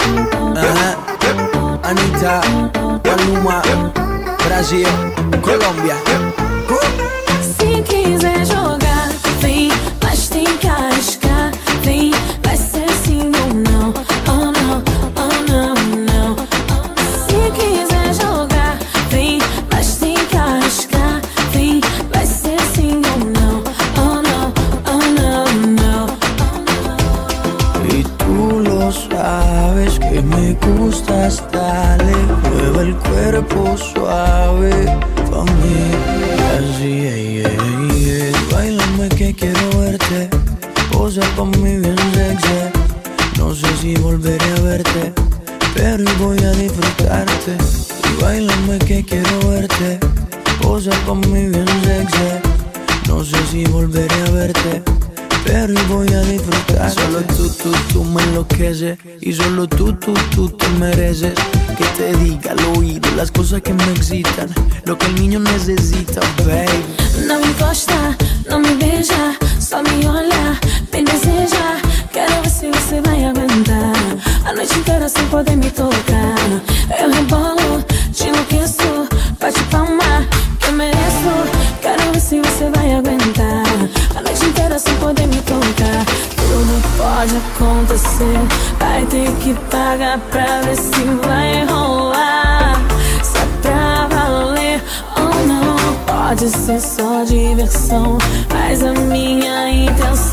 Uh-huh. Anita, Maluma, Brasil, Colombia. Cool. Sabes que me gustas, dale, mueve el cuerpo suave mí. Así, yeah, yeah, yeah. Bailame que quiero verte, posa pa' mí bien sexy. No sé si volveré a verte, pero voy a disfrutarte. Y bailame que quiero verte, posa pa' mí bien sexy. No sé si volveré a verte. Hoy voy a disfrutar. Solo tú, tú, tú me enloqueces. Y solo tú, tú, tú te mereces. Que te diga al oído las cosas que me excitan. Lo que el niño necesita, baby. Não encosta, não me beija, só me olha, me deseja. Quero ver se você vai aguentar a noite inteira sem poder me tocar. Eu rebolo, tocar. Tudo pode acontecer, vai ter que pagar pra ver se vai rolar. Se é pra valer ou não. Pode ser só diversão, mas a minha intenção